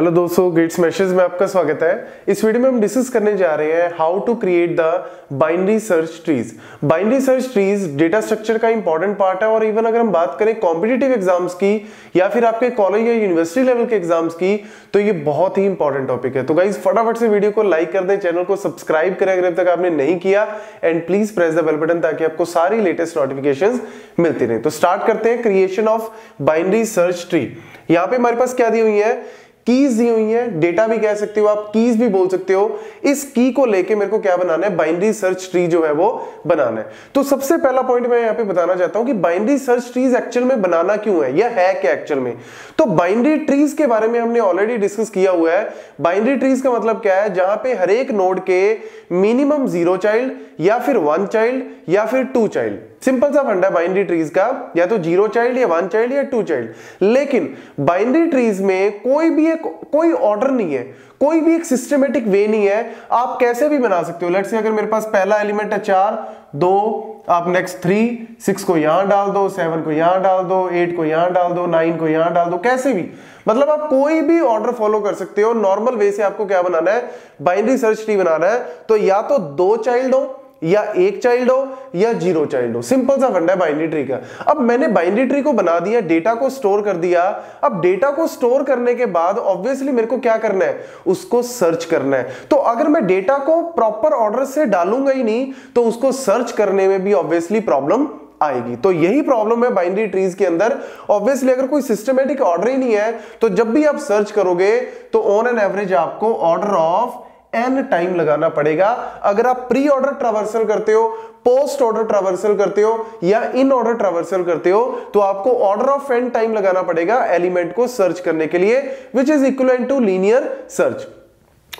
Hello दोस्तों gets meshes में आपका स्वागत है। इस वीडियो में हम डिस्कस करने जा रहे हैं how to create the binary search trees binary search trees data structure का इंपॉर्टेंट पार्ट है और इवन अगर हम बात करें कॉम्पिटेटिव एग्ज़ाम्स की या फिर आपके कॉलेज या यूनिवर्सिटी लेवल के एग्ज़ाम्स की तो ये बहुत ही इंपॉर्टेंट टॉपिक है। तो गाइज़ फटाफट से वीडियो को लाइक कर दें चैनल को सब्सक्राइब करें अगर अब तक आपने नहीं किया and please press the bell button ताकि आपको सारी लेटेस्ट नोटिफिकेशन मिलती रहे। तो स्टार्ट करते हैं creation of binary search tree यहाँ पे हमारे पास क्या दी हुई है? कीज दी हुई है डेटा भी कह सकते हो आप कीज भी बोल सकते हो। इस की को लेके मेरे को क्या बनाना है? बाइनरी सर्च ट्री जो है वो बनाना है। तो सबसे पहला पॉइंट मैं यहाँ पे बताना चाहता हूँ कि बाइनरी सर्च ट्रीज एक्चुअल में बनाना क्यों है? यह है क्या एक्चुअल में? तो बाइनरी ट्रीज के बारे में हमने ऑलरेडी डिस्कस किया हुआ है। बाइनरी ट्रीज का मतलब क्या है? जहाँ पे हरेक नोड के मिनिमम ज़ीरो चाइल्ड या फिर वन चाइल्ड या फिर टू चाइल्ड सिंपल सा फंडा बाइनरी ट्रीज का, या तो ज़ीरो चाइल्ड या वन चाइल्ड या टू चाइल्ड। लेकिन बाइनरी ट्रीज में कोई भी एक, कोई ऑर्डर नहीं है, कोई भी एक सिस्टमेटिक वे नहीं है। आप कैसे भी बना सकते हो। लेट्स से अगर मेरे पास पहला एलिमेंट है चार, दो, आप नेक्स्ट थ्री सिक्स को यहाँ डाल दो सेवन को यहाँ डाल दो एट को यहाँ डाल दो नाइन को यहाँ डाल दो, कैसे भी। मतलब आप कोई भी ऑर्डर फॉलो कर सकते हो। नॉर्मल वे से आपको क्या बनाना है? बाइनरी सर्च ट्री बनाना है। तो या तो दो चाइल्ड हो या एक चाइल्ड हो या ज़ीरो चाइल्ड हो। सिंपल सा फंडा है बाइनरी ट्री का। अब मैंने बाइनरी ट्री को बना दिया डेटा को स्टोर कर दिया। अब डेटा को स्टोर करने के बाद ऑब्वियसली मेरे को क्या करना है? उसको सर्च करना है। तो अगर मैं डेटा को प्रॉपर ऑर्डर से डालूँगा ही नहीं तो उसको सर्च करने में भी ऑब्वियसली प्रॉब्लम आएगी। तो यही प्रॉब्लम है बाइनरी ट्रीज के अंदर। ऑब्वियसली अगर कोई सिस्टमेटिक ऑर्डर ही नहीं है तो जब भी आप सर्च करोगे तो ऑन एन एवरेज आपको ऑर्डर ऑफ़ एन टाइम लगाना पड़ेगा। अगर आप प्री ऑर्डर ट्रावर्सल करते हो पोस्ट ऑर्डर ट्रावर्सल करते हो, या इन ऑर्डर ट्रावर्सल करते हो तो आपको ऑर्डर ऑफ़ एन टाइम लगाना पड़ेगा एलिमेंट को सर्च करने के लिए which is equal to linear search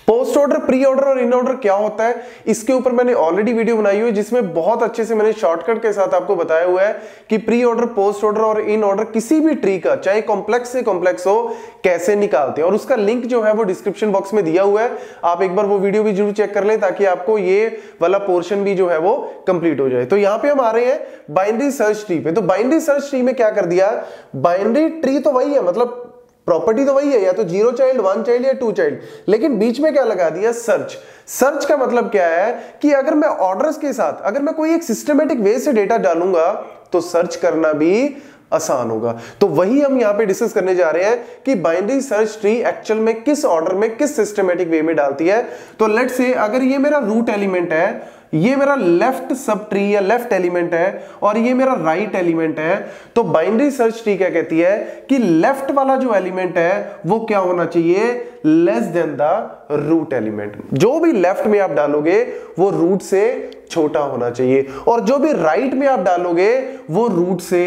post order pre order और इन ऑर्डर क्या होता है? इसके ऊपर मैंने ऑलरेडी वीडियो बनाई हुई है, जिसमें बहुत अच्छे से मैंने शॉर्टकट के साथ आपको बताया हुआ है कि प्री ऑर्डर पोस्ट ऑर्डर और इन ऑर्डर किसी भी ट्री का, चाहे कॉम्प्लेक्स से कॉम्प्लेक्स हो, कैसे निकालते हैं? और उसका लिंक जो है वो डिस्क्रिप्शन बॉक्स में दिया हुआ है। आप एक बार वो वीडियो भी ज़रूर चेक कर लें, ताकि आपको ये वाला पोर्शन भी जो है वो कंप्लीट हो जाए। तो यहाँ पे हम आ रहे हैं बाइनरी सर्च ट्री पे। तो बाइनरी सर्च ट्री में क्या कर दिया? बाइनरी ट्री तो वही है मतलब प्रॉपर्टी तो वही है, या तो ज़ीरो चाइल्ड वन चाइल्ड या टू चाइल्ड लेकिन बीच में क्या लगा दिया? सर्च सर्च का मतलब क्या है कि अगर मैं ऑर्डर्स के साथ, अगर मैं कोई एक सिस्टमेटिक वे से डेटा डालूँगा तो सर्च करना भी आसान होगा। तो वही हम यहाँ पे डिस्कस करने जा रहे हैं कि बाइनरी सर्च ट्री एक्चुअल में किस ऑर्डर में, किस सिस्टमेटिक वे में डालती है। तो लेट से अगर ये मेरा रूट एलिमेंट है ये मेरा लेफ़्ट सब ट्री या लेफ़्ट एलिमेंट है और ये मेरा राइट right एलिमेंट है। तो बाइनरी सर्च ट्री क्या कहती है कि लेफ़्ट वाला जो एलिमेंट है, वो क्या होना चाहिए? Less than the root element जो भी लेफ़्ट में आप डालोगे, वो रूट से छोटा होना चाहिए। और जो भी राइट right में आप डालोगे, वो रूट से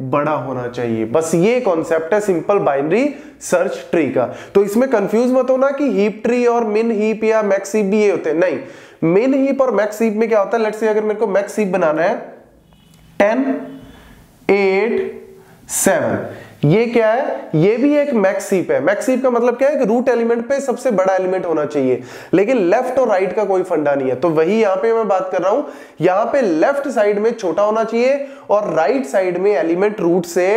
बड़ा होना चाहिए। बस ये कॉन्सेप्ट है सिंपल बाइनरी सर्च ट्री का। तो इसमें कंफ्यूज मत होना कि हीप ट्री और मिन हीप या मैक्स भी ये होते हैं। नहीं मिन हीप और मैक्स में क्या होता है? लेट से अगर मेरे को मैक्स बनाना है टेन एट सेवन ये क्या है? ये भी एक मैक्स हीप है। मैक्स हीप का मतलब क्या है? कि रूट एलिमेंट पे सबसे बड़ा एलिमेंट होना चाहिए। लेकिन लेफ़्ट और राइट का कोई फंडा नहीं है। तो वही यहाँ पे मैं बात कर रहा हूँ। यहाँ पे लेफ़्ट साइड में छोटा होना चाहिए और राइट साइड में एलिमेंट रूट से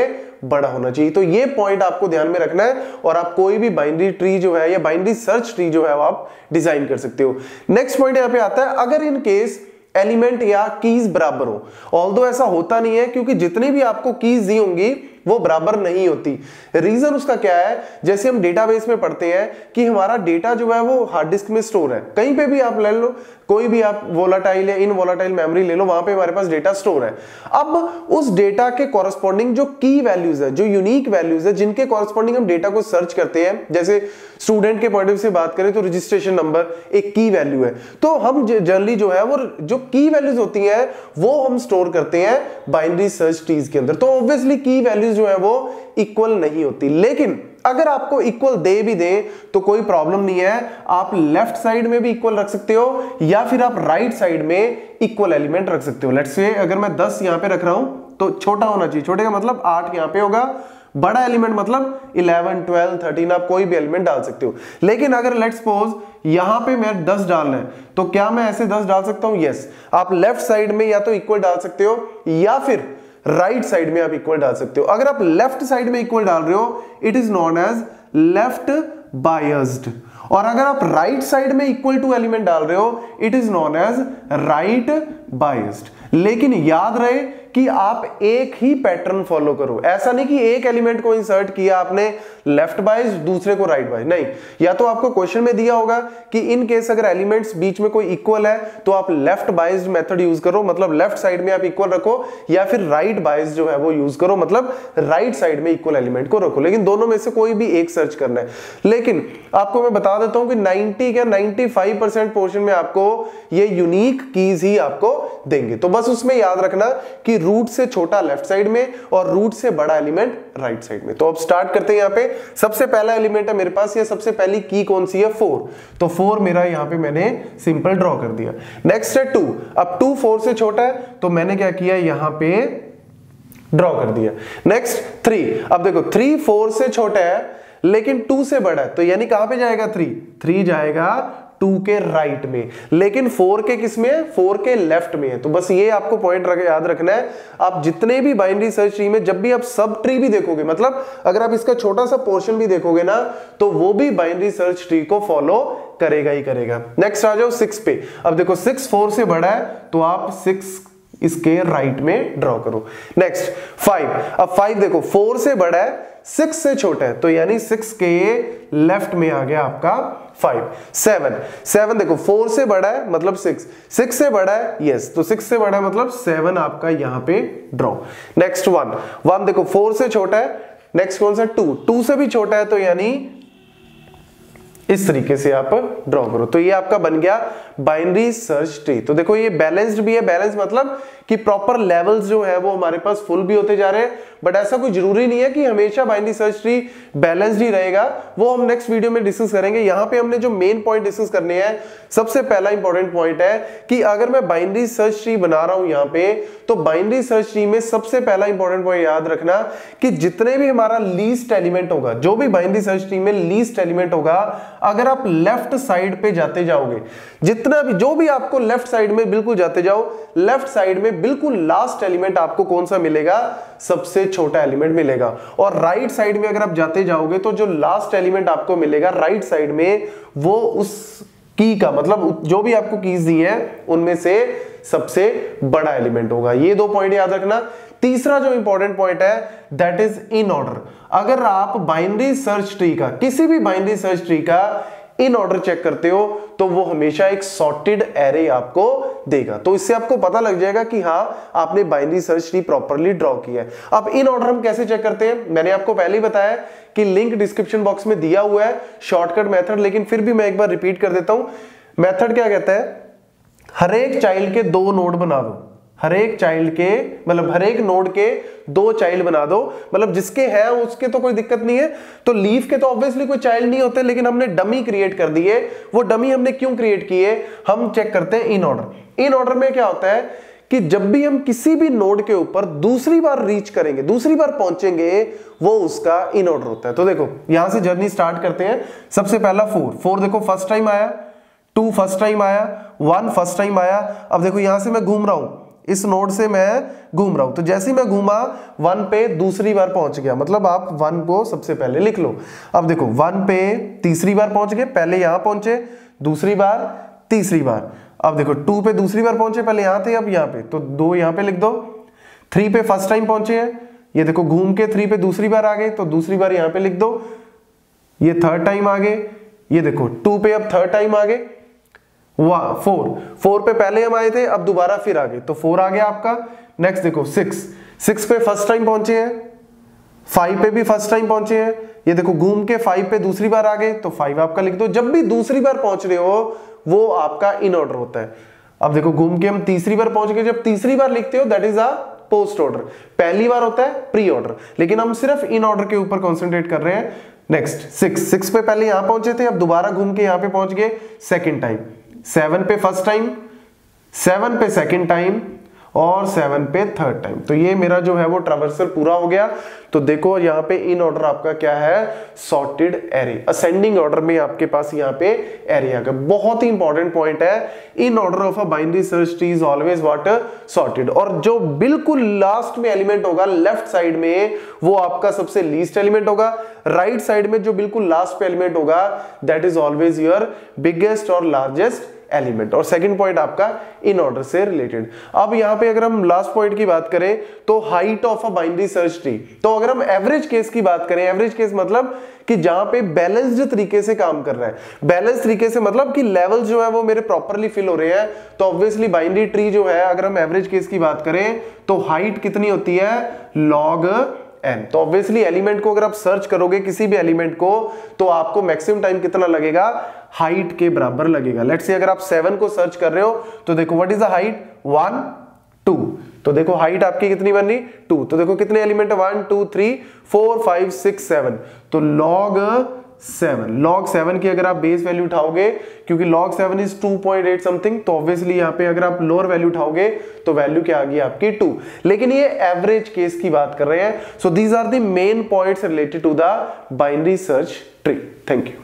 बड़ा होना चाहिए। तो ये पॉइंट आपको ध्यान में रखना है और आप कोई भी बाइनरी ट्री जो है या बाइनरी सर्च ट्री जो है वो आप डिज़ाइन कर सकते हो। नेक्स्ट पॉइंट यहाँ पे आता है। अगर इन केस एलिमेंट या कीज बराबर हो। ऑल ऐसा होता नहीं है, क्योंकि जितनी भी आपको कीज दी होंगी वो बराबर नहीं होती। रीजन उसका क्या है? जैसे हम डेटाबेस में पढ़ते हैं कि हमारा डेटा जो है वो हार्ड डिस्क में स्टोर है। कहीं पे भी आप ले लो, कोई भी आप वोलाटाइल या इन वोलाटाइल मेमोरी ले लो, वहाँ पे हमारे पास डेटा स्टोर है। अब उस डेटा के कॉरस्पॉन्डिंग जो की वैल्यूज़ है, जो यूनिक वैल्यूज़ है, जिनके कॉरस्पॉन्डिंग हम डेटा को सर्च करते हैं, जैसे स्टूडेंट के पॉइंट ऑफ़ से बात करें तो रजिस्ट्रेशन नंबर एक की वैल्यू है। तो हम जनरली जो है वो जो की वैल्यूज़ होती है, वो हम स्टोर करते हैं बाइनरी सर्च ट्रीज के अंदर। तो ऑब्वियसली की वैल्यूज़ जो है वो इक्वल नहीं होती। लेकिन अगर आपको इक्वल दे भी दे तो कोई प्रॉब्लम नहीं है। आप लेफ़्ट साइड में भी इक्वल रख सकते हो या फिर आप राइट right साइड में इक्वल एलिमेंट रख सकते हो। लेट्स से अगर मैं 10 यहाँ पे रख रहा हूँ तो छोटा होना चाहिए। छोटे का मतलब 8 यहाँ पे होगा। बड़ा एलिमेंट मतलब 11, 12, 13 आप कोई भी एलिमेंट डाल सकते हो। लेकिन अगर लेट्स सपोज़ यहाँ पे मैं 10 डालना है तो क्या मैं ऐसे 10 डाल सकता हूँ? Yes yes. आप लेफ़्ट साइड में या तो इक्वल डाल सकते हो या फिर राइट right साइड में आप इक्वल डाल सकते हो। अगर आप लेफ़्ट साइड में इक्वल डाल रहे हो it is known as left biased और अगर आप राइट right साइड में इक्वल टू एलिमेंट डाल रहे हो it is known as right biased लेकिन याद रहे कि आप एक ही पैटर्न फॉलो करो। ऐसा नहीं कि एक एलिमेंट को इंसर्ट किया आपने लेफ़्ट बाइज दूसरे को राइट बाइज नहीं। या तो आपको क्वेश्चन में दिया होगा कि इन केस अगर एलिमेंट्स बीच में कोई इक्वल है तो आप लेफ़्ट बाइज मेथड यूज़ करो। मतलब लेफ़्ट साइड में आप इक्वल रखो, या फिर राइट right बाइज जो है वो यूज़ करो। मतलब राइट right साइड में इक्वल एलिमेंट को रखो। लेकिन दोनों में से कोई भी एक सर्च करना है। लेकिन आपको मैं बता देता हूँ कि 90 या 95 परसेंट पोर्शन में आपको ये यूनिक कीज ही आपको देंगे। तो बस उसमें याद रखना कि रूट से छोटा लेफ़्ट साइड में और रूट से बड़ा एलिमेंट राइट साइड में। तो अब स्टार्ट करते हैं यहाँ पे। सबसे पहला एलिमेंट है मेरे पास, ये सबसे पहली की कौन सी है? फोर तो फोर मेरा यहाँ पे मैंने सिंपल ड्रॉ कर दिया। नेक्स्ट है टू अब टू फोर से छोटा है तो मैंने क्या किया? यहाँ पे ड्रॉ कर दिया। नेक्स्ट थ्री अब देखो थ्री फोर से छोटा है, लेकिन टू से बड़ा है तो यानी कहाँ पे जाएगा थ्री थ्री जाएगा टू के राइट में। लेकिन फोर के किसमें है? फोर के लेफ़्ट में है। तो बस ये आपको पॉइंट रख, याद रखना है। आप जितने भी बाइनरी सर्च ट्री में जब भी आप सब ट्री भी देखोगे मतलब अगर आप इसका छोटा सा पोर्शन भी देखोगे ना तो वो भी बाइनरी सर्च ट्री को फॉलो करेगा ही करेगा। नेक्स्ट आ जाओ सिक्स पे। अब देखो सिक्स फोर से बड़ा है तो आप सिक्स इसके राइट में ड्रॉ करो। नेक्स्ट फाइव अब फाइव देखो फोर से बड़ा है सिक्स से छोटा है तो यानी सिक्स के लेफ़्ट में आ गया आपका फाइव। सेवन। सेवन देखो, फोर से बड़ा है मतलब सिक्स। सिक्स से बड़ा है यस तो सिक्स से बड़ा है मतलब सेवन आपका यहाँ पे ड्रॉ नेक्स्ट वन वन देखो, फोर से छोटा है नेक्स्ट कौन सा? टू टू से भी छोटा है तो यानी इस तरीके से आप ड्रॉ करो। तो ये आपका बन गया बाइनरी सर्च ट्री तो देखो ये बैलेंस्ड भी है। बैलेंस मतलब कि प्रॉपर लेवल्स जो है वो हमारे पास फुल भी होते जा रहे हैं। बट ऐसा कोई ज़रूरी नहीं है कि हमेशा बाइनरी सर्च ट्री बैलेंस्ड ही रहेगा। वो हम नेक्स्ट वीडियो में डिस्कस करेंगे। यहाँ पे हमने जो मेन पॉइंट डिस्कस करने हैं, सबसे पहला इंपॉर्टेंट पॉइंट है कि अगर मैं बाइनरी सर्च ट्री बना रहा हूँ यहाँ पे तो बाइनरी सर्च ट्री में सबसे पहला इंपॉर्टेंट पॉइंट याद रखना कि जितने भी हमारा लीस्ट एलिमेंट होगा, जो भी बाइनरी सर्च ट्री में लीस्ट एलिमेंट होगा अगर आप लेफ़्ट साइड पे जाते जाओगे, जितना भी, जो भी आपको लेफ़्ट साइड में बिल्कुल जाते जाओ लेफ़्ट साइड में बिल्कुल लास्ट एलिमेंट आपको कौन सा मिलेगा? सबसे छोटा एलिमेंट मिलेगा। और राइट right साइड में अगर आप जाते जाओगे तो जो लास्ट एलिमेंट आपको मिलेगा राइट right साइड में, वो उस की का मतलब जो भी आपको कीज दी है, उनमें से सबसे बड़ा एलिमेंट होगा। ये दो पॉइंट याद रखना। तीसरा जो इंपॉर्टेंट पॉइंट है दैट इज़ इन ऑर्डर अगर आप बाइनरी सर्च ट्री का, किसी भी बाइनरी सर्च ट्री का इन ऑर्डर चेक करते हो तो वो हमेशा एक सॉर्टेड एरे आपको देगा। तो इससे आपको पता लग जाएगा कि हाँ आपने binary search tree properly draw किया है। अब इन ऑर्डर हम कैसे चेक करते हैं? मैंने आपको पहले ही बताया कि लिंक डिस्क्रिप्शन बॉक्स में दिया हुआ है शॉर्टकट मेथड लेकिन फिर भी मैं एक बार रिपीट कर देता हूँ। मेथड क्या कहता है? हर एक चाइल्ड के दो नोड बना दो। हर एक चाइल्ड के मतलब हर एक नोड के दो चाइल्ड बना दो। मतलब जिसके हैं, उसके तो कोई दिक्कत नहीं है। तो लीफ के तो ऑब्वियसली कोई चाइल्ड नहीं होते, लेकिन हमने डमी क्रिएट कर दिए वो डमी हमने क्यों क्रिएट किए हम चेक करते हैं इन ऑर्डर इन ऑर्डर में क्या होता है कि जब भी हम किसी भी नोड के ऊपर दूसरी बार रीच करेंगे, दूसरी बार पहुँचेंगे, वो उसका इन ऑर्डर होता है। तो देखो, यहाँ से जर्नी स्टार्ट करते हैं। सबसे पहला फोर फोर देखो फ़र्स्ट टाइम आया। टू फ़र्स्ट टाइम आया, वन फ़र्स्ट टाइम आया। अब देखो, यहाँ से मैं घूम रहा हूँ। इस नोड से मैं घूम रहा हूँ। तो जैसे ही मैं घूमा, वन पे दूसरी बार पहुँच गया। मतलब आप वन को सबसे पहले लिख लो। अब देखो, वन पे तीसरी बार पहुँच गए, पहले यहाँ पहुँचे, दूसरी बार, तीसरी बार। अब देखो, टू पे दूसरी बार पहुँचे, पहले यहाँ थे, अब यहाँ पे। तो दो यहाँ पे लिख दो। थ्री पे फ़र्स्ट टाइम पहुँचे हैं। ये देखो, घूम के थ्री पे दूसरी बार आ गए तो दूसरी बार यहाँ पे लिख दो। ये थर्ड टाइम आ गए। ये देखो, टू पे अब थर्ड टाइम आ गए। वाह फोर। फोर पे पहले हम आए थे, अब दोबारा फिर आ गए तो फोर आ गया आपका। नेक्स्ट देखो सिक्स सिक्स पे फ़र्स्ट टाइम पहुँचे हैं। फाइव पे भी फ़र्स्ट टाइम पहुँचे हैं। ये देखो, घूम के फाइव पे दूसरी बार आ गए तो फाइव आपका लिख दो। जब भी दूसरी बार पहुँच रहे हो, वो आपका इन ऑर्डर होता है। अब देखो, घूम के हम तीसरी बार पहुँच गए। जब तीसरी बार लिखते हो that is a post order पहली बार होता है प्री ऑर्डर लेकिन हम सिर्फ़ इन ऑर्डर के ऊपर कॉन्सेंट्रेट कर रहे हैं। नेक्स्ट सिक्स सिक्स पे पहले यहाँ पहुँचे थे, अब दोबारा घूम के यहाँ पे पहुँच गए। सेकेंड टाइम सेवन पे फ़र्स्ट टाइम सेवन पे सेकेंड टाइम और सेवन पे थर्ड टाइम तो ये मेरा जो है वो ट्रावर्सल पूरा हो गया। तो देखो यहाँ पे इन ऑर्डर आपका क्या है? सॉर्टेड एरे असेंडिंग ऑर्डर में आपके पास यहाँ पे एरे आ गया। बहुत ही इंपॉर्टेंट पॉइंट है। In order of a binary search tree is always what sorted और जो बिल्कुल लास्ट में एलिमेंट होगा लेफ़्ट साइड में, वो आपका सबसे लीस्ट एलिमेंट होगा। राइट right साइड में जो बिल्कुल लास्ट पे एलिमेंट होगा that is always your biggest और लार्जेस्ट एलिमेंट। और सेकंड पॉइंट आपका इन ऑर्डर से रिलेटेड अब यहाँ पे अगर हम लास्ट पॉइंट की बात करें तो height of a binary search tree तो अगर हम एवरेज केस की बात करें एवरेज केस मतलब कि जहाँ पे बैलेंस्ड तरीके से काम कर रहा है। बैलेंस तरीके से मतलब कि लेवल जो है वो मेरे प्रॉपरली फिल हो रहे हैं। तो ऑब्वियसली बाइनरी ट्री जो है, अगर हम एवरेज केस की बात करें तो हाइट कितनी होती है? लॉग एन तो ऑब्वियसली एलिमेंट को अगर आप सर्च करोगे किसी भी एलिमेंट को तो आपको मैक्सिमम टाइम कितना लगेगा? हाइट के बराबर लगेगा। लेट्स से अगर आप सेवन को सर्च कर रहे हो तो देखो what is the height one two तो देखो हाइट आपकी कितनी बननी? टू तो देखो, कितने element one two three four five six seven तो लॉग सेवन लॉग सेवन की अगर आप बेस वैल्यू उठाओगे, क्योंकि log seven is two point eight something तो ऑब्वियसली यहाँ पे अगर आप लोअर वैल्यू उठाओगे तो वैल्यू क्या आ गई आपकी टू लेकिन ये एवरेज केस की बात कर रहे हैं. So these are the main points related to the binary search tree thank you